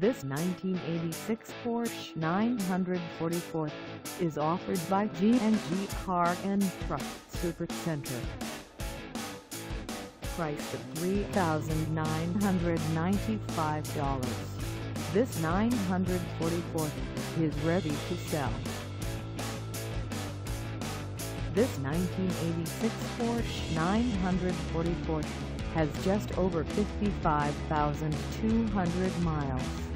This 1986 Porsche 944 is offered by G&G Car and Truck Supercenter. Priced at $3,995, this 944 is ready to sell. This 1986 Porsche 944 has just over 55,200 miles.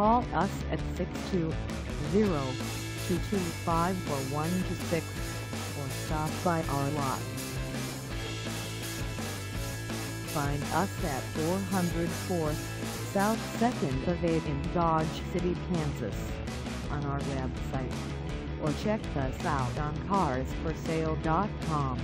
Call us at 620-225-4126 or stop by our lot. Find us at 404 South 2nd Ave in Dodge City, Kansas on our website or check us out on carsforsale.com.